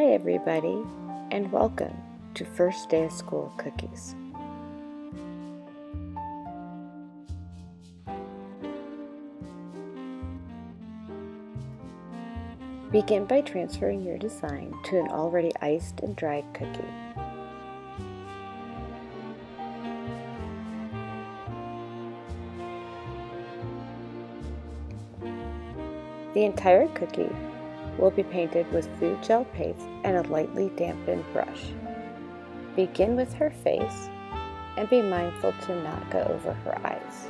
Hi, everybody, and welcome to First Day of School Cookies. Begin by transferring your design to an already iced and dried cookie. The entire cookie will be painted with food gel paste and a lightly dampened brush. Begin with her face and be mindful to not go over her eyes.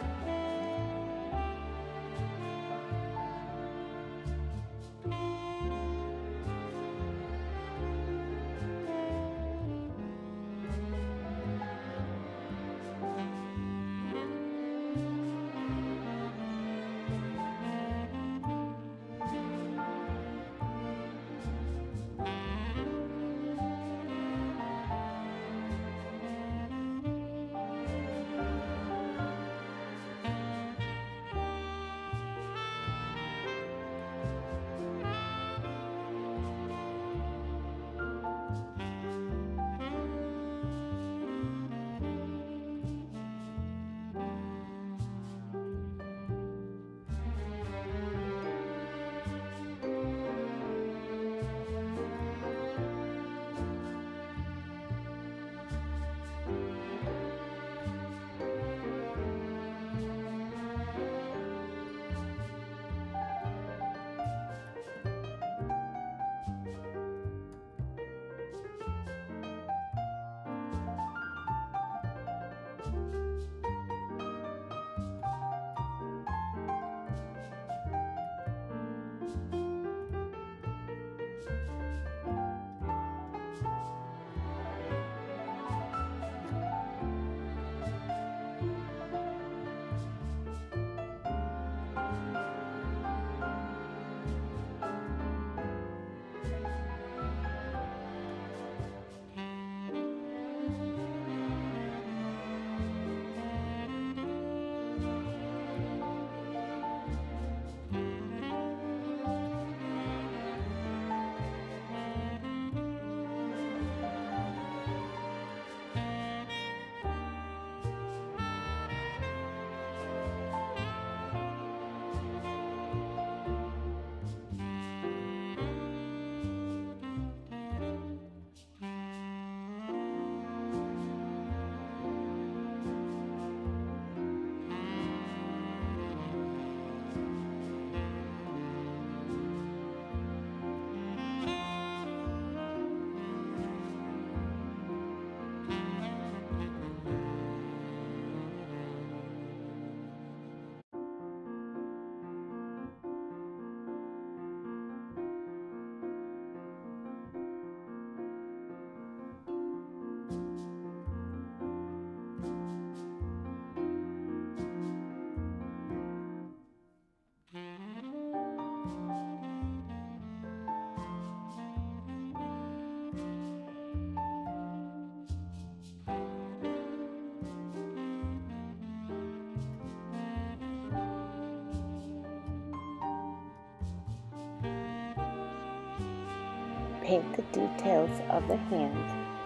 Paint the details of the hand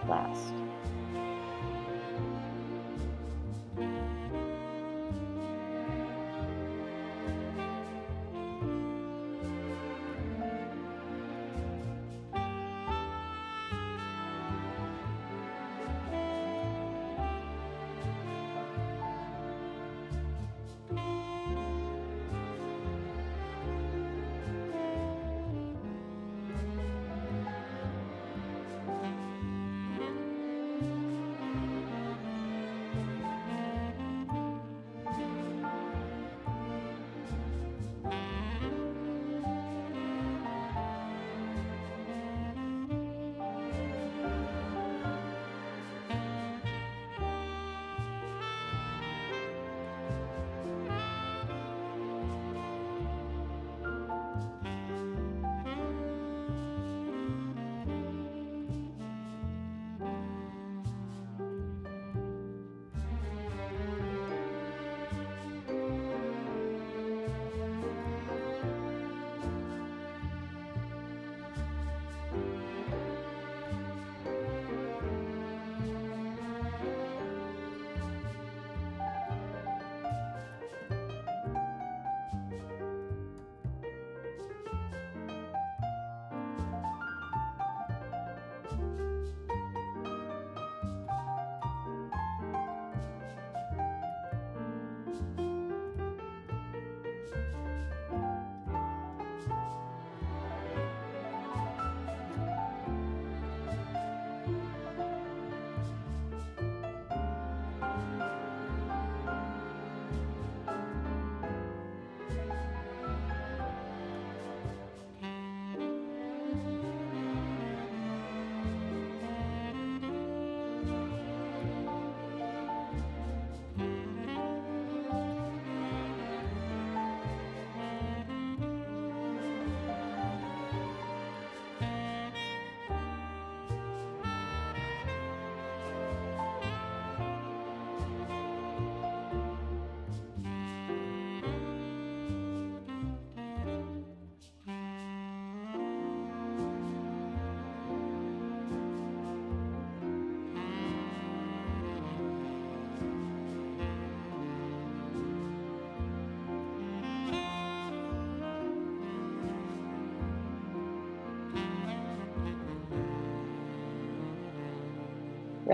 last.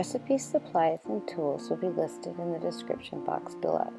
Recipe supplies and tools will be listed in the description box below.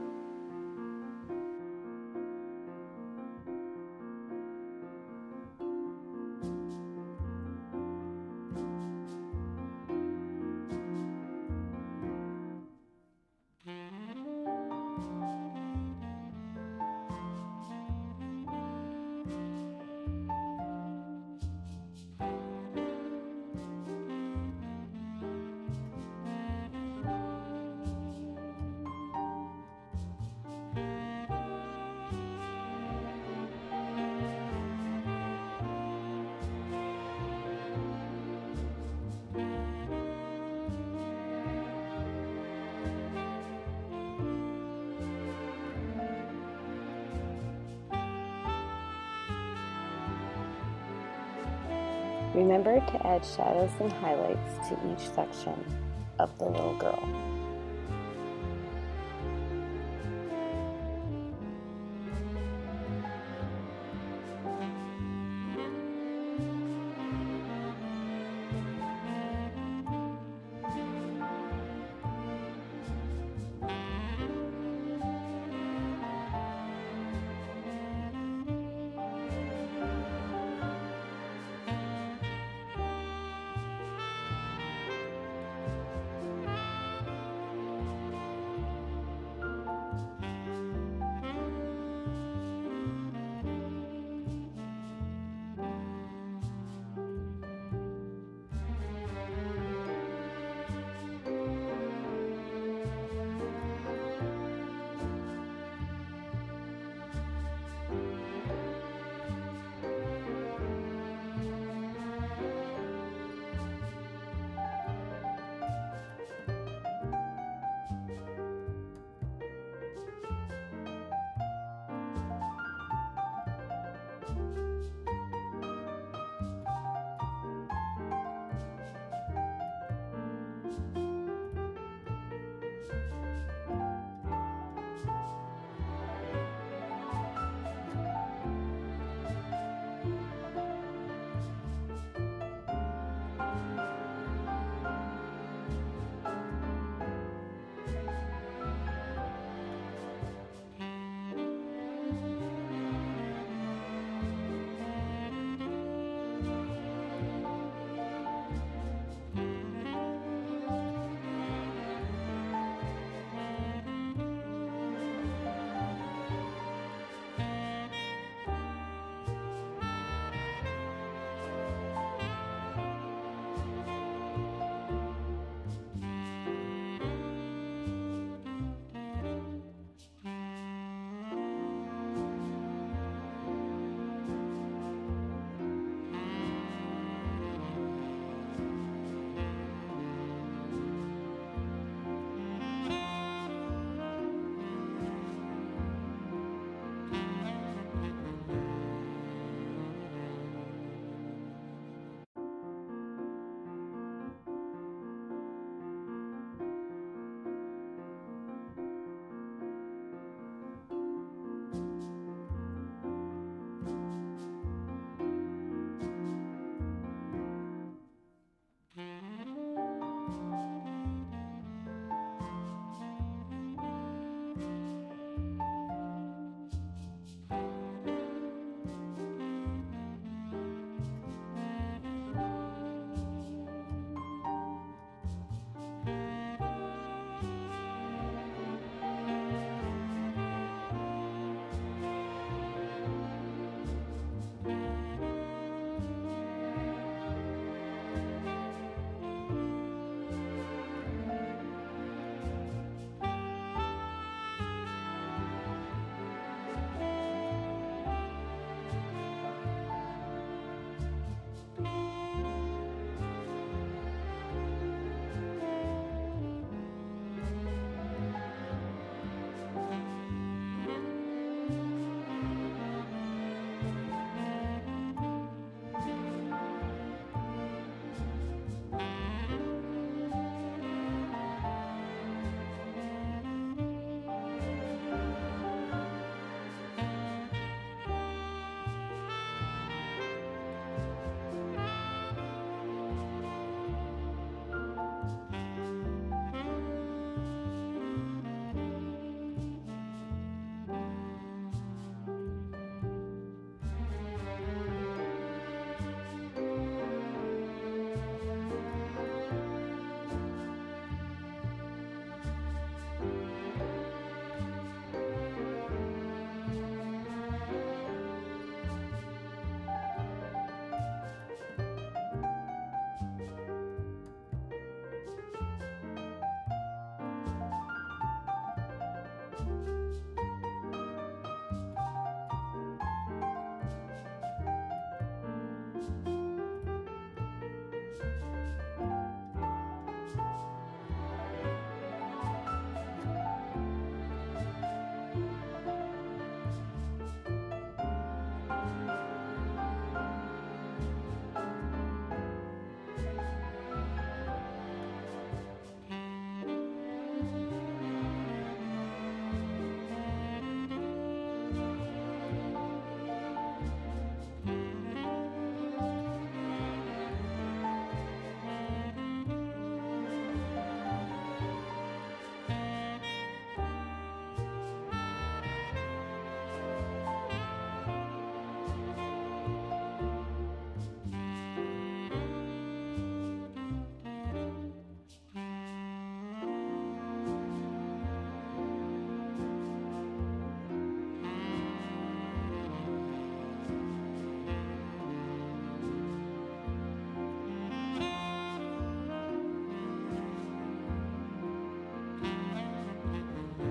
Remember to add shadows and highlights to each section of the little girl.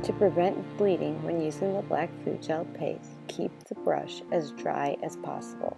To prevent bleeding when using the black food gel paste, keep the brush as dry as possible.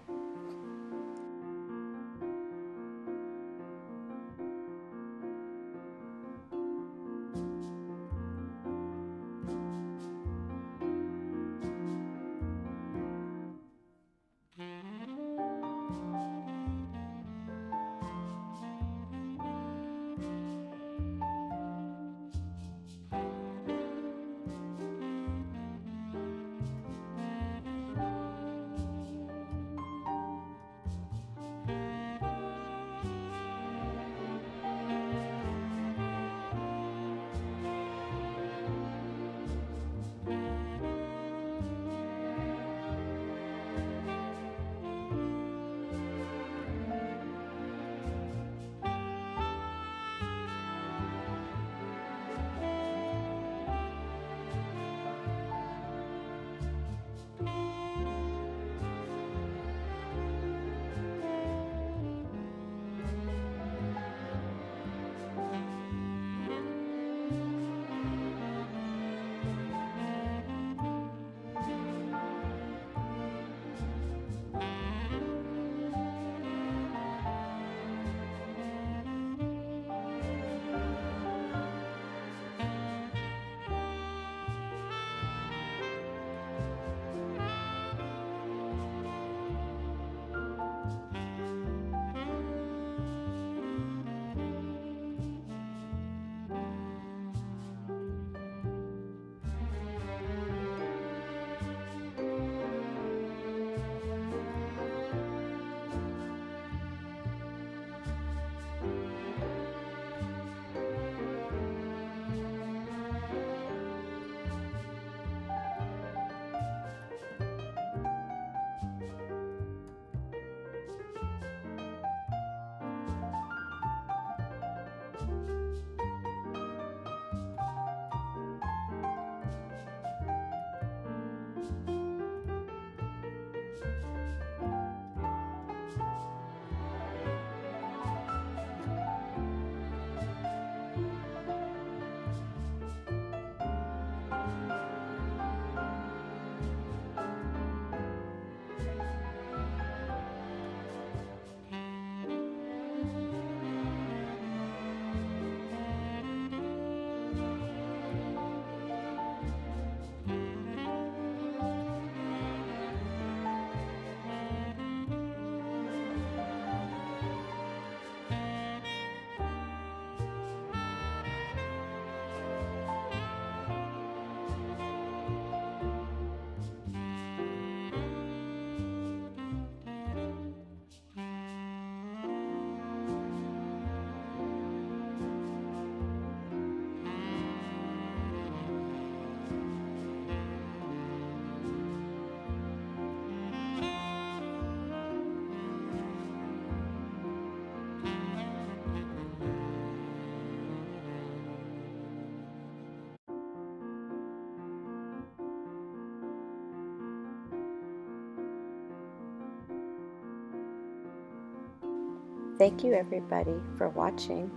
Thank you everybody for watching.